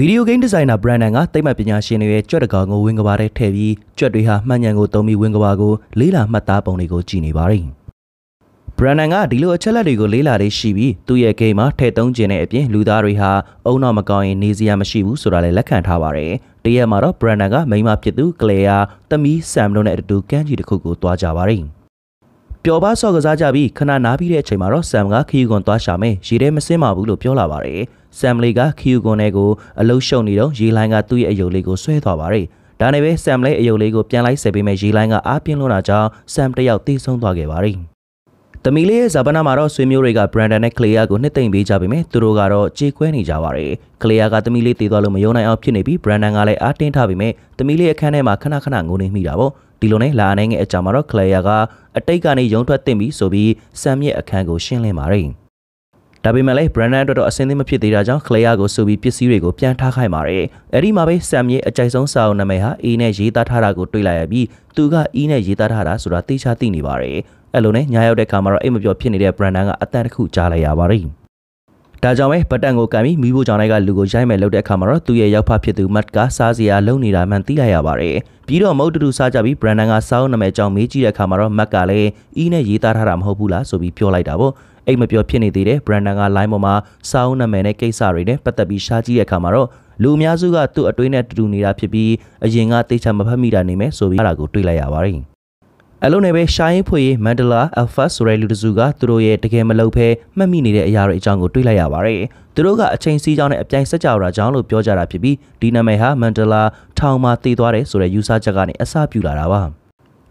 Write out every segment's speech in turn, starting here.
ဗီဒီယိုဂိမ်းဒီဇိုင်နာ Brandon ကတိတ်မှတ်ပညာရှင်တွေရဲ့ကြွက်တကောင်ကိုဝင်းကဘာထဲထည့်ပြီးကြွက်တွေဟာမှန်ညံကိုတုံးပြီးဝင်းကဘာကိုလေးလာမှတ်သားပုံတွေကိုကြည့်နေပါတယ်။ Brandon ကဒီလိုအချက်လက်တွေကိုလေးလာလေးရှိပြီးသူ့ရဲ့ဂိမ်းမှာထည့်သုံးခြင်းနဲ့အပြင်လူသားတွေဟာအုံနောက်မကောင်းရင်နေစရာမရှိဘူးဆိုတာလည်းလက်ခံထားပါတယ်။တရက်မှာတော့ Brandon ကမိန်းမဖြစ်သူ Claire သမီး Sam တို့နဲ့အတူကမ်းခြေတစ်ခုကိုသွားကြပါတယ်။ပျော်ပါဆော့ကစားကြပြီးခဏနားပြီးတဲ့အချိန်မှာတော့ဆမ်ကခီယူကွန်သွားရှာမယ်ရေထဲမစင်းပါဘူးလို့ပြောလာပါတယ် ဆမ်လေးကခီယူကွန်နဲ့ကိုအလုရှုံနေတော့ရေလိုင်းကသူ့ရဲ့အယုတ်လေးကိုဆွဲသွားပါတယ်ဒါနဲ့ပဲဆမ်လေးအယုတ်လေးကိုပြန်လိုက်ဆက်ပေးမယ်ရေလိုင်းကအားပြင်းလွန်းတာကြောင့်ဆမ်တယောက်တိဆုံးသွားခဲ့ပါတယ်တမီလေးရဲ့ဇာပနာမှာတော့ဆွေမျိုးတွေက Brandon နဲ့ Clea ကိုနှစ်သိမ့်ပေးကြပေမဲ့သူတို့ကတော့ကြေကွဲနေကြပါတယ်။ Clea ကတမီလေးတည်သွားလို့မယုံနိုင်အောင်ဖြစ်နေပြီး Brandon ကလည်းအားတင်းထားပေမဲ့တမီလေးအခန်းထဲမှာခဏခဏငိုနေမိတာပေါ့။ဒီလိုနဲ့လာနိုင်တဲ့အကြောင်းမှာတော့ Clea ကအတိတ်ကနေရုံထွက်တင်ပြီးဆိုပြီးဆမ်ရဲ့အခန်းကိုရှင်းလင်းပါတယ်။ ဒါပေမဲ့လည်း Brandon အတွက်တော့အဆင်သင့်မဖြစ်သေးတာကြောင့် Clea ကိုဆိုပြီးပစ္စည်းတွေကိုပြန်ထားခိုင်းပါတယ်။အဲဒီမှာပဲ Sam ရဲ့အကြိုက်ဆုံးစာအုပ်နာမည်ဟာ E နဲ့ရေးသားထားတာကိုတွေ့လိုက်ရပြီးသူက E နဲ့ရေးသားထားတာဆိုတာသိချသိနေပါတယ်။အဲ့လိုနဲ့ညာရောက်တဲ့ခါမှာတော့အိမ်မပြောဖြစ်နေတဲ့ Brandon ကအတန်တစ်ခုကြားလိုက်ရပါတယ်။ဒါကြောင့်ပဲဘတ်တန်ကိုကန်ပြီးမိဖို့ကြောင့်လည်းကလူကိုရိုက်မဲ့လုပ်တဲ့အခါမှာတော့သူ့ရဲ့ရောက်ဖဖြစ်သူမတ်ကစားစရာလုံနေတာမှန်သိလိုက်ရပါတယ်။ပြီးတော့မုတ်တူတူစားကြပြီးဘရန်ဒန်ကစောင်းနာမည်ကြောင့်မေးကြည့်တဲ့အခါမှာတော့မတ်ကလည်းအီးနဲ့ရေးသားထားတာမဟုတ်ဘူးလားဆိုပြီးပြောလိုက်တာပေါ့။ အိတ်မပြောဖြစ်နေသေးတယ်ဘရန်ဒန်ကလိုင်းပေါ်မှာစောင်းနာမည်နဲ့ကိစ္စတွေနဲ့ပတ်သက်ပြီးရှားကြည့်တဲ့အခါမှာတော့လူအများစုကသူ့အတွေးနဲ့တူတူနေတာဖြစ်ပြီးအရင်ကတိတ်ချမဖတ်မိတာနေမယ်ဆိုပြီးအဲ့ဒါကိုတွေးလိုက်ရပါတယ်။အလုံးနဲ့ပဲရှာရင်ဖွေမန်ဒလာအယ်ဖာဆိုတဲ့လူတစုကသူတို့ရဲ့တကယ်မလုပ်ဖဲမှတ်မိနေတဲ့အရာတွေအကြောင်းကိုတွေးလိုက်ရပါတယ်။သူတို့ကအချိန်စီးကြောင်းနဲ့အပြိုင်ဆက်ကြတာကြောင့်လို့ပြောကြတာဖြစ်ပြီးဒီနာမည်ဟာမန်ဒလာထောင်မှာတည်သွားတယ်ဆိုတဲ့ယူဆချက်ကနေအစပြုလာတာပါ။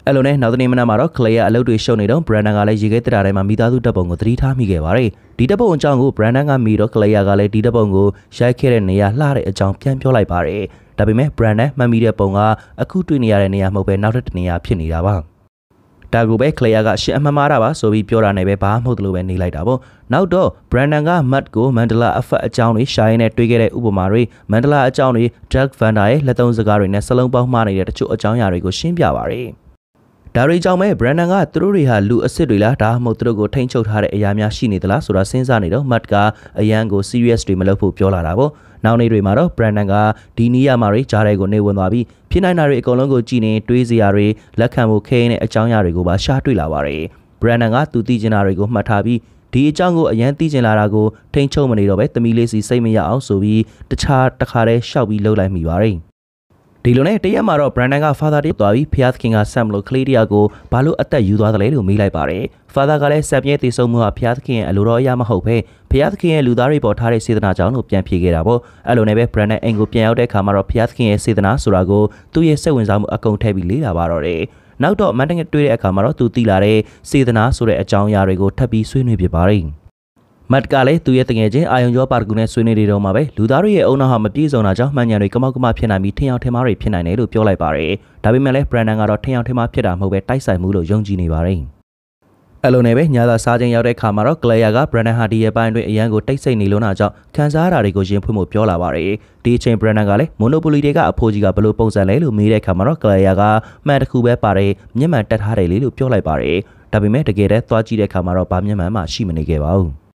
အဲ့လိုနဲ့နောက်တနေ့မနက်မှာတော့ Clay ကအလုပ်တွေရှုပ်နေတော့ Brandon ကလည်းရေခဲတရာထဲမှာမိသားစုတပ်ပုံကိုသတိထားမိခဲ့ပါတယ်။ဒီတပ်ပုံအကြောင်းကို Brandon ကမိတော့ Clay ကလည်းဒီတပ်ပုံကိုရိုက်ခဲ့တဲ့နေရာလှတဲ့အကြောင်းပြန်ပြောလိုက်ပါတယ်။ဒါပေမဲ့ Brandon မှတ်မိတဲ့ပုံကအခုတွေ့နေရတဲ့နေရာမဟုတ်ဘဲနောက်ထပ်တနေရာဖြစ်နေတာပါ။ဒါကိုပဲကလျာကရှစ်အမှန်မှားတာပါဆိုပြီးပြောတာနဲ့ပဲဘာမှမဟုတ်လို့ပဲနေလိုက်တာပေါ့နောက်တော့ Brandon က Matt ကိုမန်ဒလာအဖတ်အကြောင်းတွေရှာရင်းနဲ့တွေ့ခဲ့တဲ့ဥပမာတွေမန်ဒလာအကြောင်းတွေ Jack Vander ရဲ့လက်သုံးစကားတွေနဲ့စလုံးပေါင်းမှားနေတဲ့တချို့အကြောင်းအရာတွေကိုရှင်းပြပါရယ် ဒါတွေကြောင့်ပဲ Brandon ကသူတို့တွေဟာလူအစ်စ်တွေလားဒါမှမဟုတ်သူတို့ကိုထိန်းချုပ်ထားတဲ့အရာများရှိနေသလားဆိုတာစဉ်းစားနေတော့ Matt ကအရန်ကို serious တွေမလုပ်ဖို့ပြောလာတာပေါ့နောက်နေ့တွေမှာတော့ Brandon ကဒီနီးယားမှာတွေကြားတဲ့ကိုနေဝင်သွားပြီးဖြစ်နိုင်တာတွေအကုန်လုံးကိုကြည့်နေတွေးစရာတွေလက်ခံဖို့ခဲတဲ့အကြောင်းအရာတွေကိုပါရှားတွေ့လာပါတယ်။ Brandon ကသူသိချင်တာတွေကိုမှတ်ထားပြီးဒီအကြောင်းကိုအရန်သိချင်လာတာကိုထိန်းချုပ်မနေတော့ပဲသမီးလေးစီစိတ်မရအောင်ဆိုပြီးတခြားတစ်ခါတည်းရှောက်ပြီးလှုပ်လိုက်မိပါတယ်။ ဒီလိုနဲ့တရက်မှာတော့ Brandon က Father တည်းသွားပြီးဖျားသခင်က Sam လို့ကလေးတယောက်ကိုဘာလို့အသက်ယူသွားတယ်လဲလို့မေးလိုက်ပါတယ်။ Father ကလည်း Sam ရဲ့တည်ဆုံမှုဟာဖျားသခင်ရဲ့အလိုတော်အရာမဟုတ်ဘဲဖျားသခင်ရဲ့လူသားတွေပေါ်ထားတဲ့စေတနာကြောင့်လို့ပြန်ဖြေခဲ့တာပေါ့။အဲ့လိုနဲ့ပဲ Brandon အိမ်ကိုပြန်ရောက်တဲ့အခါမှာတော့ဖျားသခင်ရဲ့စေတနာဆိုတာကိုသူ့ရဲ့စိတ်ဝင်စားမှုအကုန်ထည့်ပြီးလေ့လာပါတော့တယ်။နောက်တော့မန်တန်ကတွေ့တဲ့အခါမှာတော့သူသိလာတဲ့စေတနာဆိုတဲ့အကြောင်းအရာတွေကိုထပ်ပြီးဆွေးနွေးပြပါတယ်။ မတ်ကလည်းသူ့ရဲ့တငယ်ချင်းအာယုံကျော်ပါတကူနဲ့ဆွေးနွေးနေတော့မှာပဲလူသားတွေရဲ့အုံနောက်ဟာမပြည့်စုံတာကြောင့်မှန်ညာတွေကမောက်ကမဖြစ်နိုင်ပြီးထင်အောင်ထင်မှားတွေဖြစ်နိုင်တယ်လို့ပြောလိုက်ပါတယ်။ဒါပေမဲ့လည်း Brandon ကတော့ထင်အောင်ထင်မှားဖြစ်တာမဟုတ်ပဲတိုက်ဆိုင်မှုလို့ယုံကြည်နေပါတယ်။အလုံးနဲ့ပဲညသာစားချင်းရောက်တဲ့ခါမှာတော့ Claire က Brandon ဟာဒီရဲ့ပိုင်းတွင်အရန်ကိုတိတ်ဆိတ်နေလို့နာကြောင့်ခံစားရတာတွေကိုရင်ဖွင့်ဖို့ပြောလာပါတယ်။ဒီအချိန် Brandon ကလည်း Monopoly တွေကအဖိုးကြီးကဘယ်လိုပုံစံလဲလို့မေးတဲ့ခါမှာတော့ Claire ကမှန်တစ်ခုပဲပါတယ်မျက်မှန်တက်ထားတယ်လေလို့ပြောလိုက်ပါတယ်။ဒါပေမဲ့တကယ်တည်းသွားကြည့်တဲ့ခါမှာတော့ဘာမျက်မှန်မှရှိမနေခဲ့ပါဘူး။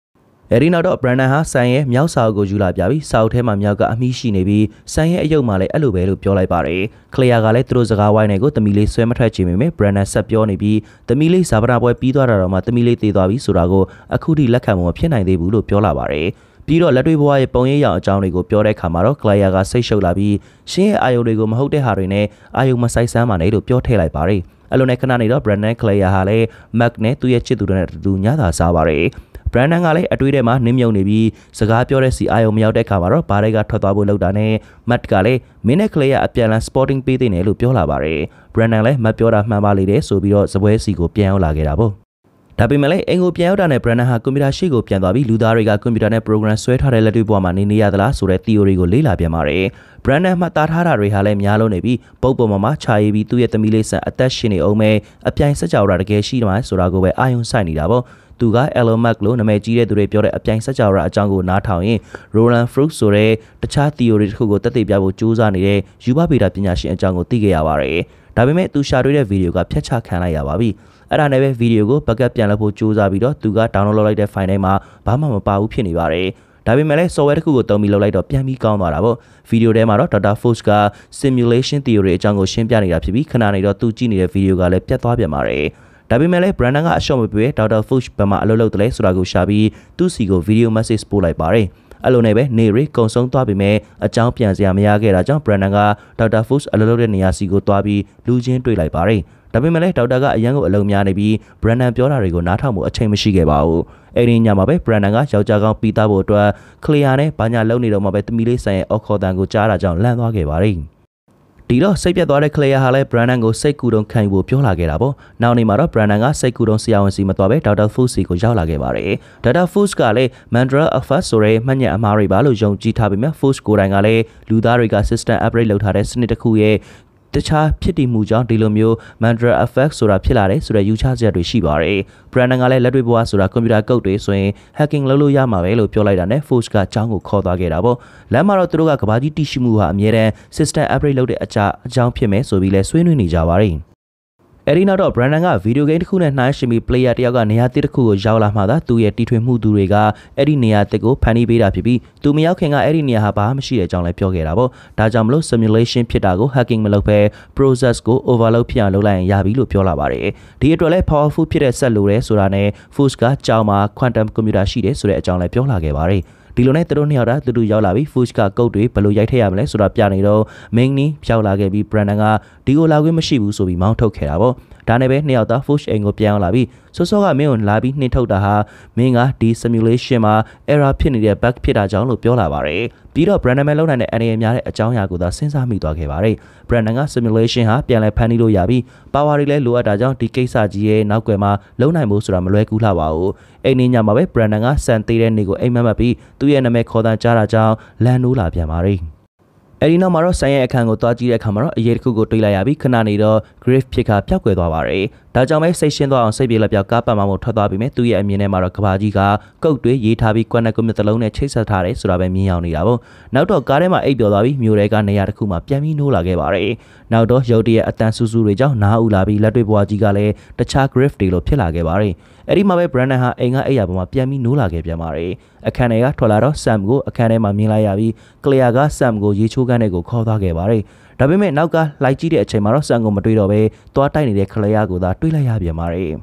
အဲဒီနောက်တော့ Brandon ဟာဆန်ရဲ့မြောက်စာအုပ်ကိုယူလာပြပြီးစာအုပ်ထဲမှာမြောက်ကအမိရှိနေပြီးဆန်ရဲ့အယုတ်မှလည်းအဲ့လိုပဲလို့ပြောလိုက်ပါတယ်။ Clear ကလည်းသူတို့စကားဝိုင်းတွေကိုတမီလေးဆွဲမထွက်ချင်ပေမဲ့ Brandon ဆက်ပြောနေပြီးတမီလေးဇာပနာပွဲပြီးသွားတာတော့မှတမီလေးတည်သွားပြီဆိုတာကိုအခုထိလက်ခံမှုမဖြစ်နိုင်သေးဘူးလို့ပြောလာပါတယ်။ပြီးတော့လက်တွေ့ဘဝရဲ့ပုံရိပ်ရောင်အကြောင်းတွေကိုပြောတဲ့အခါမှာတော့ Claire ကစိတ်ရှုပ်လာပြီးရှင်းရဲ့အာယုံတွေကိုမဟုတ်တဲ့ဟာတွေနဲ့အာယုံမဆိုင်ဆန်းပါနဲ့လို့ပြောထည့်လိုက်ပါတယ်။အလုံးနဲ့ခဏနေတော့ Brandon Claire ဟာလည်း Mac နဲ့သူ့ရဲ့ချစ်သူတွေနဲ့အတူညသာစားပါတယ်။ Brandon ကလည်းအတွေးထဲမှာနင်းမြုံနေပြီးစကားပြောတဲ့စီအာယုံမရောက်တဲ့ခါမှာတော့ဘားတွေကထွက်သွားဖို့လုပ်တာနဲ့ Matt ကလည်းမင်းနဲ့ Clay ကအပြန်လန် sporting ပေးသေးတယ်လို့ပြောလာပါတယ်။ Brandon လည်း Matt ပြောတာမှန်ပါလေတဲ့ဆိုပြီးတော့စပွဲစီကိုပြန်ရောက်လာခဲ့တာပေါ့။ဒါပေမဲ့လည်းအင်ကိုပြန်ရောက်တာနဲ့ Brandon ဟာကွန်ပျူတာရှေ့ကိုပြန်သွားပြီးလူသားတွေကကွန်ပျူတာနဲ့ program ဆွဲထားတဲ့လက်တွေ့ဘဝမှာနေနေရသလားဆိုတဲ့ theory ကိုလေ့လာပြန်ပါတယ်။ Brandon မှတ်သားထားတာတွေဟာလည်းများလုံးနေပြီးပုတ်ပုံပေါ်မှာခြာရည်ပြီးသူ့ရဲ့သမီးလေးဆန်အသက်ရှင်နေအောင်ပဲအပြိုင်စကြောတာတကယ်ရှိတယ်ဆိုတာကိုပဲအာယုံဆိုင်နေတာပေါ့။ သူက Elon Musk လို့နာမည်ကြီးတဲ့သူတွေပြောတဲ့အပြိုင်ဆက်ကြရအကြောင်းကိုနားထောင်ရင် Roland Fruit ဆိုတဲ့တခြား theory တစ်ခုကိုတက်သိပြဖို့ကြိုးစားနေတဲ့ယူဘဗေဒပညာရှင်အကြောင်းကိုသိခဲ့ရပါတယ်။ဒါပေမဲ့သူရှာတွေ့တဲ့ဗီဒီယိုကဖျက်ချခံလိုက်ရပါပြီ။အဲ့ဒါနဲ့ပဲဗီဒီယိုကို backup ပြန်လုပ်ဖို့ကြိုးစားပြီးတော့သူက download လုပ်လိုက်တဲ့ file ထဲမှာဘာမှမပါဘူးဖြစ်နေပါတယ်။ဒါပေမဲ့လည်း software တစ်ခုကိုတုံးပြီးလုပ်လိုက်တော့ပြန်ပြီးကောင်းသွားတာပေါ့ဗီဒီယိုထဲမှာတော့ Dr. Force က simulation theory အကြောင်းကိုရှင်းပြနေတာဖြစ်ပြီးခဏနေတော့သူကြည့်နေတဲ့ဗီဒီယိုကလည်းပြတ်သွားပြန်ပါတယ် ဒါပေမဲ့လည်း Brandon ကအရှော့မပေးဒေါက်တာ Fuchs ဘယ်မှာအလုပ်လုပ်တယ်လဲဆိုတာကိုရှာပြီးသူ့စီကိုဗီဒီယို message ပို့လိုက်ပါတယ်အဲ့လိုနဲ့ပဲနေရီကုံဆုံးသွားပြီမဲ့အကြောင်းပြန်စရာမရခဲ့တာကြောင့် Brandon ကဒေါက်တာ Fuchs အလုပ်လုပ်တဲ့နေရာစီကိုသွားပြီးလူချင်းတွေ့လိုက်ပါတယ်ဒါပေမဲ့လည်းဒေါက်တာကအရန်ကိုအလုံများနေပြီး Brandon ပြောတာတွေကိုနားထောင်မှုအချိန်မရှိခဲ့ပါဘူးအဲ့ဒီညမှာပဲ Brandon ကယောက်ျားကောင်းပြီးသားဖို့အတွက် Clear နဲ့ဘာညာလုံနေတော့မှပဲတမီလေးဆိုင်ရဲ့အော်ခေါ်တန်ကိုကြားတာကြောင့်လန့်သွားခဲ့ပါတယ် ဒီတော့စိတ်ပြတ်သွားတဲ့ Claire ဟာလည်း Brandon ကိုစိတ်ကူတုံခံယူဖို့ပြောလာခဲ့တာပေါ့။နောက်နေ့မှာတော့ Brandon ကစိတ်ကူတုံဆရာဝန်စီမသွားပဲ Dr. Foods စီကိုရောက်လာခဲ့ပါတယ်။ Dr. Foods ကလည်း Mandra Alpha ဆိုတဲ့မှတ်ညက်အမှားတွေပါလို့ယုံကြည်ထားပေမဲ့ Foods ကိုယ်တိုင်ကလည်းလူသားတွေက system upgrade လုပ်ထားတဲ့စနစ်တစ်ခုရဲ့ တခြားဖြစ်တည်မှုကြောင့်ဒီလိုမျိုး Mandra effect ဆိုတာဖြစ်လာတယ်ဆိုတဲ့ယူဆချက်တွေရှိပါတယ်။ Brandon ကလည်းလက်တွေ့ဘဝဆိုတာကွန်ပျူတာကုတ်တွေဆိုရင် hacking လုပ်လို့ရမှာပဲလို့ပြောလိုက်တာနဲ့ Force ကចောင်းကိုခေါ်သွားခဲ့တာပေါ့။လမ်းမှာတော့သူတို့ကကဘာကြီးတိရှိမှုဟာအမြဲတမ်း system upgrade လုပ်တဲ့အကြောင်းဖြစ်မယ်ဆိုပြီးလဲဆွေးနွေးနေကြပါတယ်။ အဲဒီနောက်တော့ Brandon ကဗီဒီယိုဂိမ်းတစ်ခုနဲ့နှိုင်းယှဉ်ပြီး player တယောက်ကနေရာတစ်ခုကိုရောက်လာမှသာသူ့ရဲ့တီထွင်မှုသူတွေကအဲ့ဒီနေရာတစ်ကိုဖန်တီးပေးတာဖြစ်ပြီးသူမရောက်ခင်ကအဲ့ဒီနေရာဟာဘာမှမရှိတဲ့အကြောင်းလည်းပြောခဲ့တာပေါ့ဒါကြောင့်မလို့ simulation ဖြစ်တာကို hacking မလုပ်ဘဲ process ကို overload ဖြစ်အောင်လုပ်လိုက်ရင်ရပြီလို့ပြောလာပါတယ်ဒီအတွက်လည်း powerful ဖြစ်တဲ့ဆက်လို့ရဲဆိုတာနဲ့ Force ကကြောင်မှာ quantum computer ရှိတယ်ဆိုတဲ့အကြောင်းလည်းပြောလာခဲ့ပါတယ် ဒီလိုနဲ့သူတို့နှစ်ယောက်တာတူတူရောက်လာပြီး Fuchs ကကုတ်တွေဘယ်လိုရိုက်ထည့်ရမလဲဆိုတာပြနေတော့ Mingni ဖြောက်လာခဲ့ပြီး Brandon ကဒီကိုလာခွင့်မရှိဘူးဆိုပြီးမောင်းထုတ်ခဲ့တာပေါ့ ဒါနဲ့ပဲနှစ်ယောက်သား Fuchs အိမ်ကိုပြန်အောင်လာပြီးစောစောကမင်းကိုလာပြီးနှင်ထုတ်တာဟာမင်းကဒီ simulation မှာ error ဖြစ်နေတဲ့ bug ဖြစ်တာကြောင့်လို့ပြောလာပါတယ်ပြီးတော့ Brandon မဲ့လုံနိုင်တဲ့အနေအများတဲ့အကြောင်းအရာကိုသာစဉ်းစားမိသွားခဲ့ပါတယ် Brandon က simulation ဟာပြန်လဲဖန်တီးလို့ရပြီး power တွေလည်းလိုအပ်တာကြောင့်ဒီကိစ္စကြီးရဲ့နောက်ွယ်မှာလုံနိုင်မှုဆိုတာမလွယ်ကူလှပါဘူးအိမ်နေညမှာပဲ Brandon ကစံသေးတဲ့နေကိုအိမ်မက်မှတ်ပြီးသူ့ရဲ့နာမည်ခေါ်တန်းကြားတာကြောင့်လန်နိုးလာပြန်ပါတယ်အဲဒီနောက်မှာတော့ဆိုင်ရဲ့အခန်းကိုတွားကြည့်တဲ့အခါမှာတော့အရေးတစ်ခုကိုတွေးလိုက်ရပြီးခဏနေတော့ Griff ဖြစ်ကပျောက်ကွယ်သွားပါတယ်။ဒါကြောင့်ပဲစိတ်ရှင်းသွားအောင်စိတ်ပြေလက်ပြောက်ကားပတ်မှမို့ထွက်သွားပြီးမြဲသူ့ရဲ့အမြင်ထဲမှာတော့ကဘာကြီးကကုတ်တွေရေးထားပြီးကွက်နက်ကွန်မြူတာလုံးနဲ့ချိတ်ဆက်ထားတယ်ဆိုတာပဲမြင်အောင်နေတာပေါ့။နောက်တော့ကားထဲမှာအိပ်ပျော်သွားပြီးမြို့ထဲကနေရာတစ်ခုမှာပြန်ပြီးနိုးလာခဲ့ပါတယ်။နောက်တော့ရုတ်တရက်အတန်ဆူဆူတွေကြောင့်နားဥလာပြီးလက်တွေ့ဘွားကြီးကလည်းတခြား Griff တွေလိုဖြစ်လာခဲ့ပါတယ်။အဲ့ဒီမှာပဲ Brandon ဟာအိမ်ကအိယာပေါ်မှာပြန်ပြီးနိုးလာခဲ့ပြန်ပါတယ်အခန်းထဲကထွက်လာတော့ Sam ကိုအခန်းထဲမှာမြင်လိုက်ရပြီး Clear က Sam ကိုရေချိုးကန်းတဲ့ကိုခေါ်သွားခဲ့ပါတယ် ဒါပေမဲ့နောက်ကလိုက်ကြည့်တဲ့အချိန်မှာတော့ Sam ကိုမတွေ့တော့ဘဲသွားတိုက်နေတဲ့ Clear ကိုသာတွေ့လိုက်ရပြန်ပါတယ်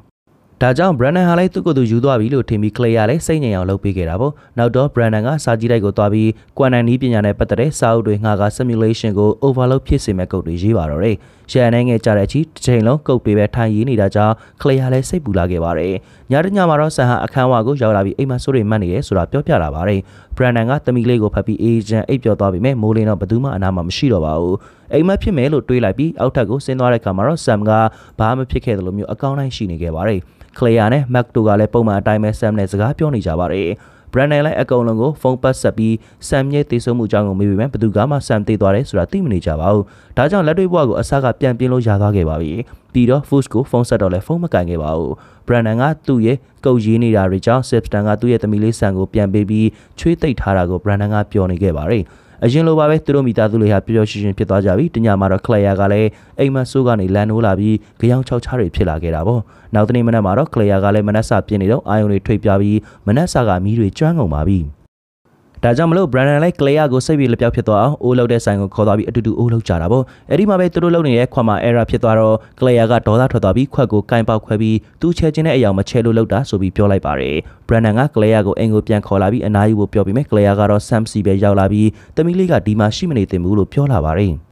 ဒါကြောင့် Brandon ဟာလည်းသူ့ကိုယ်သူယူသွားပြီလို့ထင်ပြီး Clay ကလည်းစိတ်ငြိမ်အောင်လုပ်ပေးခဲ့တာပေါ့နောက်တော့ Brandon ကစာကြည့်တိုက်ကိုသွားပြီး quantum နည်းပညာနဲ့ပတ်သက်တဲ့စာအုပ်တွေငှာက simulation ကို overload ဖြစ်စေမဲ့ကုတ်တွေရေးပါတော့တယ်ရှယ်အနေငယ်ကြတဲ့အချိန်တစ်ချိန်လုံးကုတ်တွေပဲထိုင်ရေးနေတာကြောင့် Clay ကလည်းစိတ်ပူလာခဲ့ပါတယ် ညတညမှာတော့ဆန်ဟာအခန်းဝါကိုရောက်လာပြီးအိမ်မှာစိုးတွေမှတ်နေရဲဆိုတာပြောပြလာပါတယ် Brandon ကတမီလေးကိုဖတ်ပြီး agent အိပ်ပျော်သွားပြီမဲ့မိုးလင်းတော့ဘယ်သူမှအနာမှာမရှိတော့ပါဘူးအိမ်မက်ဖြစ်မယ်လို့တွေးလိုက်ပြီးအောက်ထပ်ကိုဆင်းသွားတဲ့အခါမှာတော့ Sam ကဘာမှဖြစ်ခဲ့တယ်လို့မျိုးအကောင်းတိုင်းရှိနေခဲ့ပါတယ်။ Claire နဲ့ Mac တို့ကလည်းပုံမှန်အတိုင်းပဲ Sam နဲ့စကားပြောနေကြပါတယ်။ Brandon လည်းအကုန်လုံးကိုဖုန်းပတ်ဆက်ပြီး Sam ရဲ့တည်ဆုံမှုအကြောင်းကိုမေးပေမဲ့ဘယ်သူကမှ Sam တည်သွားတယ်ဆိုတာသိမနေကြပါဘူး။ဒါကြောင့်လက်တွေ့ဘဝကိုအစကပြန်ပြင်းလို့ရသွားခဲ့ပါပြီ။ပြီးတော့ Fuchs ကိုဖုန်းဆက်တော့လည်းဖုန်းမကန်ခဲ့ပါဘူး။ Brandon ကသူ့ရဲ့ကုတ်ရေးနေတာတွေကြောင့် Sipston ကသူ့ရဲ့သမီးလေးဆန်ကိုပြန်ပေးပြီးချွေးသိပ်ထားတာကို Brandon ကပြောနေခဲ့ပါတယ်။ အရင်လိုပါပဲသူတို့မိသားစုလေးဟာပျော်ပျော်ရွှင်ရွှင်ဖြစ်သွားကြပြီတညမှာတော့ Claire ကလည်းအိမ်မဆိုးကနေလန်နိုးလာပြီးကြောင်ချောက်ချားတွေဖြစ်လာခဲ့တာပေါ့နောက်တနေ့မနက်မှာတော့ Claire ကလည်းမနက်စာပြင်းနေတော့အာယုံတွေထွေပြပြီးမနက်စာကမီးတွေကျွမ်းကုန်ပါပြီ ဒါကြောင့်မလို့ Brandon လည်း Clay ကိုစိတ်ပြေလက်ပြောက်ဖြစ်သွားအောင်အိုးလောက်တဲ့ဆိုင်ကိုခေါ်သွားပြီးအတူတူအိုးလောက်ကြတာပေါ့အဲ့ဒီမှာပဲသူတို့လုံနေတဲ့ခွက်မှာ error ဖြစ်သွားတော့ Clay ကဒေါသထွက်သွားပြီးခွက်ကိုကင်ပေါက်ခွဲပြီးသူ့ချဲချင်းတဲ့အရာမချဲလို့လောက်တာဆိုပြီးပြောလိုက်ပါတယ် Brandon က Clay ကိုအိမ်ကိုပြန်ခေါ်လာပြီးအနားယူဖို့ပြောပြီးမြဲ Clay ကတော့ Sam C ပဲရောက်လာပြီးတမီးလေးကဒီမှာရှိမနေသင့်ဘူးလို့ပြောလာပါတယ်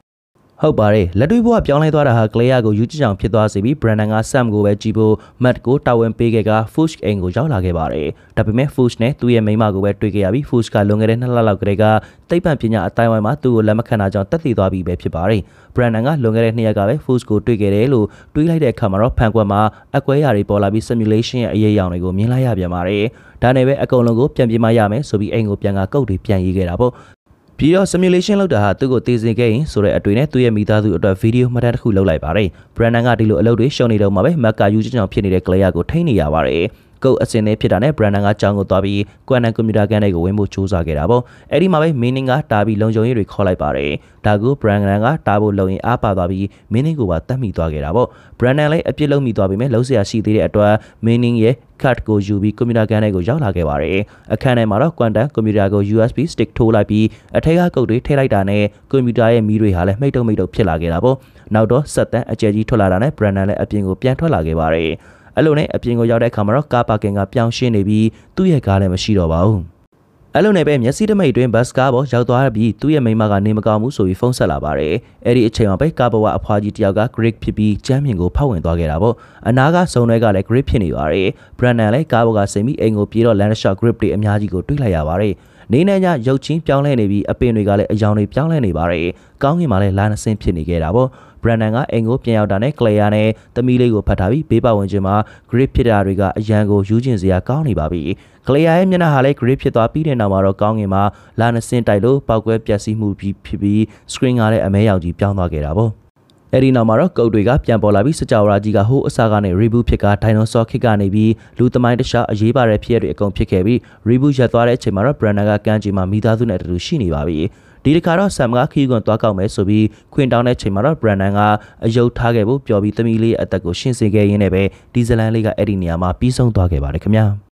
ဟုတ်ပါတယ်လက်တွေ့ဘဝပြောင်းလဲသွားတာဟာ Claire ကိုယူကြည့်အောင်ဖြစ်သွားစေပြီး Brandon က Sam ကိုပဲကြည့်ဖို့ Matt ကိုတာဝန်ပေးခဲ့က Fuchs အိမ်ကိုရောက်လာခဲ့ပါတယ်ဒါပေမဲ့ Fuchs နဲ့သူ့ရဲ့မိန်းမကိုပဲတွေ့ခဲ့ရပြီး Fuchs ကလွန်ခဲ့တဲ့နှစ်လလောက်ကတည်းကသိပ္ပံပညာအတိုင်းဝိုင်းမှာသူ့ကိုလက်မခံတာကြောင့်တက်တည်သွားပြီပဲဖြစ်ပါတယ် Brandon ကလွန်ခဲ့တဲ့နှစ်ရက်ကပဲ Fuchs ကိုတွေ့ခဲ့တယ်လို့တွေးလိုက်တဲ့အခါမှာတော့ဖန်ကွက်မှာအကွဲရာတွေပေါ်လာပြီး simulation ရဲ့အရေးအယောင်တွေကိုမြင်လိုက်ရပြန်ပါတယ်ဒါနဲ့ပဲအကုန်လုံးကိုပြန်ပြမရမယ်ဆိုပြီးအိမ်ကိုပြန်ကကုတ်တွေပြန်ရေးခဲ့တာပေါ့ ပြီးတော့ simulation လုပ်တာဟာသူ့ကိုတည်စင်ခဲ့ရင်ဆိုတဲ့အတွေ့နဲ့သူ့ရဲ့မိသားစုအတွက်ဗီဒီယိုမှတ်တမ်းတစ်ခုလုပ်လိုက်ပါတယ်။ Brandon ကဒီလိုအလုပ်တွေရှုံနေတော့မှပဲ Mac ကယူချင်အောင်ဖြစ်နေတဲ့ Claire ကိုထိန်းနေရပါတယ်။ ကုတ်အစင်လေးဖြစ်တာနဲ့ Brandon ကကြောင်းကိုသွားပြီး Quantum Computer ကန်တွေကိုဝင်ဖို့စူးစမ်းခဲ့တာပေါ့အဲ့ဒီမှာပဲ Meaning ကတာပြီးလုံခြုံရေးတွေခေါ်လိုက်ပါတယ်ဒါကို Brandon ကတာဖို့လုံရင်အားပါသွားပြီး Meaning ကိုပါတတ်မိသွားခဲ့တာပေါ့ Brandon လည်းအပြစ်လုံးမိသွားပြီးမြဲလုံးစရာရှိသေးတဲ့အတွက် Meaning ရဲ့ card ကိုယူပြီးကွန်ပျူတာကန်ထဲကိုရောက်လာခဲ့ပါတယ်အခန်းထဲမှာတော့ quantum ကွန်ပျူတာကို USB stick ထိုးလိုက်ပြီးအထက်ကကုတ်တွေထည့်လိုက်တာနဲ့ကွန်ပျူတာရဲ့မီးတွေဟာလည်းမိတ်တုံမိတ်တုံဖြစ်လာခဲ့တာပေါ့နောက်တော့ဆက်တန်းအကျယ်ကြီးထွက်လာတာနဲ့ Brandon လည်းအပြင်ကိုပြန်ထွက်လာခဲ့ပါတယ် အဲ့လိုနဲ့အပြင်ကိုရောက်တဲ့အခါမှာတော့ကားပါကင်ကပြောင်းရှင်းနေပြီးသူ့ရဲ့ကားလည်းမရှိတော့ပါဘူးအဲ့လိုနဲ့ပဲမျက်စိတမိတ်တွင်ဘတ်စကားပေါ်ရောက်သွားပြီးသူ့ရဲ့မိန်းမကနေမကောင်းဘူးဆိုပြီးဖုန်းဆက်လာပါတယ်။အဲ့ဒီအချိန်မှာပဲကာဘဝအဖွားကြီးတယောက်က Greek ဖြစ်ပြီးကျမ်းမြင်ကိုဖောက်ဝင်သွားခဲ့တာပေါ့။အနာကစုံတွေကလည်း Greek ဖြစ်နေပါတယ်။ Brandon လည်းကာဘဝဆင်ပြီးအိမ်ကိုပြေးတော့ Landshot Grip တွေအများကြီးကိုတွေ့လိုက်ရပါတယ်။နေနဲ့ညရုပ်ချင်းပြောင်းလဲနေပြီးအပင်တွေကလည်းအယောင်တွေပြောင်းလဲနေပါတယ်။ကောင်းကင်မှာလည်းလာနစင်းဖြစ်နေခဲ့တာပေါ့။ Brandon ကအိမ်ကိုပြန်ရောက်တာနဲ့ Claire နဲ့သမီးလေးကိုဖတ်ထားပြီးဘေးပတ်ဝန်းကျင်မှာ Grip ဖြစ်တာတွေကအရန်ကိုယူကျင်စရာကောင်းနေပါပြီ။ Claire ရဲ့မျက်နှာဟာလည်း Grip ဖြစ်သွားပြီးတဲ့နောက်မှာတော့ကောင်းကင်မှာလာနစင်းတိုက်လို့ပောက်ကွဲပျက်စီးမှုပြီးဖြစ်ပြီး screen ကလည်းအမဲရောင်ကြီးပြောင်းသွားခဲ့တာပေါ့။အဲ့ဒီနောက်မှာတော့ကုတ်တွေကပြန်ပေါ်လာပြီးစကြဝဠာကြီးကဟိုးအစကနေ reboot ဖြစ်ကဒိုင်နိုဆောခေတ်ကနေပြီးလူသမိုင်းတခြားအရေးပါတဲ့ဖြစ်ရတွေအကုန်ဖြစ်ခဲ့ပြီး reboot ရပ်သွားတဲ့အချိန်မှာတော့ Brandon ကကန်းကြီးမှာမိသားစုနဲ့အတူတူရှိနေပါပြီ။ ဒီတစ်ခါတော့ဆမ်ကခီးကွန်သွားကောက်မယ်ဆိုပြီးခွင်တောင်းတဲ့ချိန်မှာတော့ Brandon ကအယုတ်ထားခဲ့ဖို့ပြောပြီးသမီးလေးအသက်ကိုရှင်းစေခဲ့ရင်းနဲ့ပဲဒီဇလန်လေးကအဲ့ဒီနေရာမှာပြီးဆုံးသွားခဲ့ပါတယ်ခင်ဗျာ။